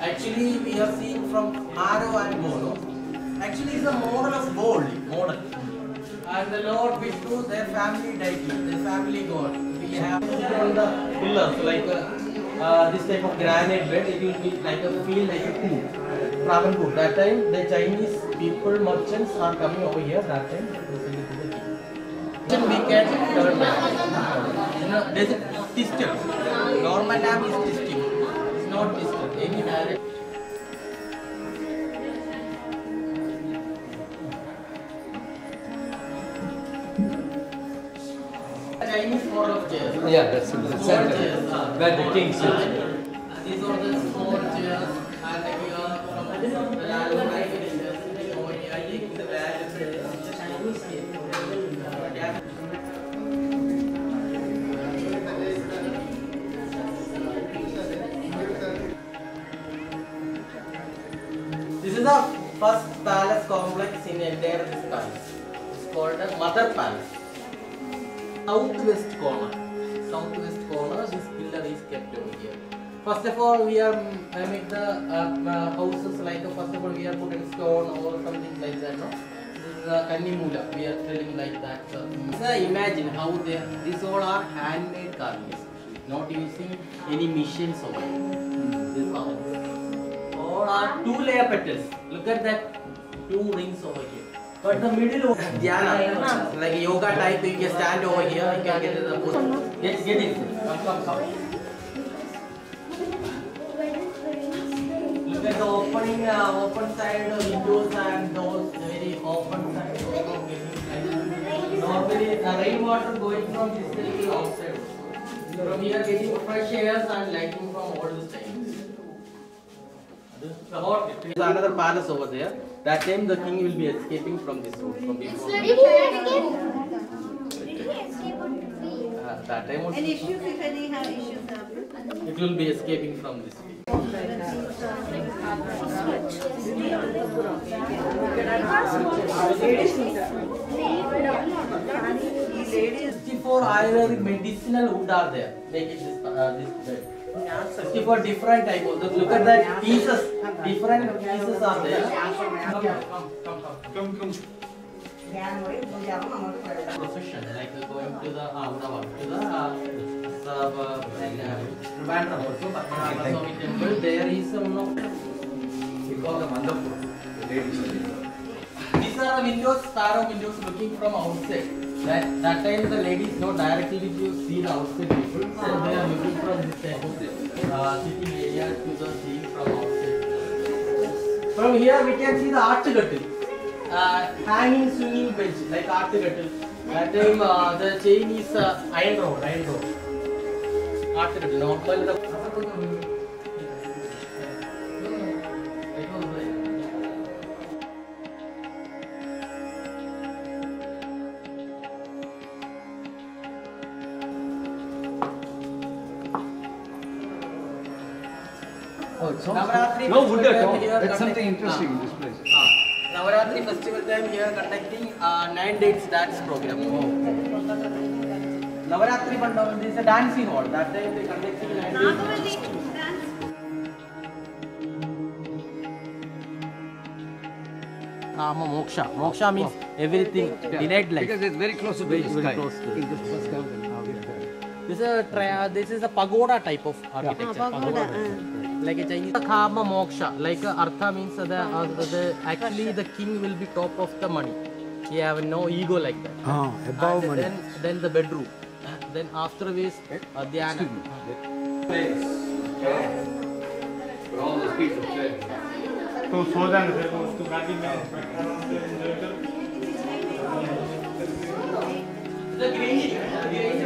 Actually, we have seen from Maro and Moro. Actually, it's a model of bold model. And the Lord Vishnu, their family deity, their family god. We have all the pillars, like uh, uh, this type of granite bed, it will be like a feel like a pool. Travancore. That time, the Chinese people, merchants are coming over here that time. Then we can turn back. You know, there's a distance. Normal lamp is distinct. It's not distant. Any direct. Chinese model of chairs. Yeah, that's the Small center. chairs, uh, Where the king sits. These are the small chairs and here from the This is the first palace complex in entire this palace. It's called the Mother Palace. Southwest corner. Southwest corner, this pillar is kept over here. First of all, we are uh, make the uh, uh, houses like first of all we are putting stone or something like that. No, this is a kannimula. We are telling like that. So imagine how they these all are handmade carvings, not using any machines here. This house. All are two layer petals. Look at that two rings over here. But the middle of dhyana, like yoga type, you can stand over here, you can get the pose. Get, get in. Come, come, come. Look at the opening, uh, open side uh, windows and doors, very open side. Normally, the rainwater going from this side to outside. From here, getting fresh airs and lighting from all the sides. There's another palace over there. That time the king will be escaping from this room. From this room. Did he escape on? Uh, that time also, And issues, if any have issues happen. it will be escaping from this way. ఈ ladies 64 Ayurvedic medicinal wood are there. Making this uh, this bed. 64 different type of. Look at that pieces. Different pieces are there. Come, come, come, come. Profession like uh, going to the uh, Ahmedabad, to the uh, the uh, uh, Trivandrum also, Padmanabha Swami temple. There is one of We call them Mandapur. These are the windows, Taro windows looking from outside. That, that time the ladies not directly to see the outside people, so they are looking from this uh, sitting area to the seeing from outside. From here we can see the archgattal, uh, hanging swinging bench like archgattal. That time uh, the chain is uh, iron rod, iron rod. Archgattal, normal the. Oh, it sounds Navaratri No wood at all. That's something conduct- interesting in Ah. this place. Uh, Navaratri festival time we are conducting uh, nine dates dance program. Navaratri Pandal this is a dancing hall. That time they conducting nine days. Nagavali dance. Kama moksha. Moksha means everything denied life. Because it's very close to the Very- very sky. close to You can just bust down and now get there. This is a this is a pagoda type of architecture. pagoda, Like a Chinese Kama moksha. Like uh, Artha means uh, the, uh, the actually the king will be top of the money. He have no ego like that. Ah, above And money. Then, then the bedroom. Uh, then afterwards, uh, dhyana. For all those people there. तो सो जाना फिर उसको गाड़ी में तो green, the green,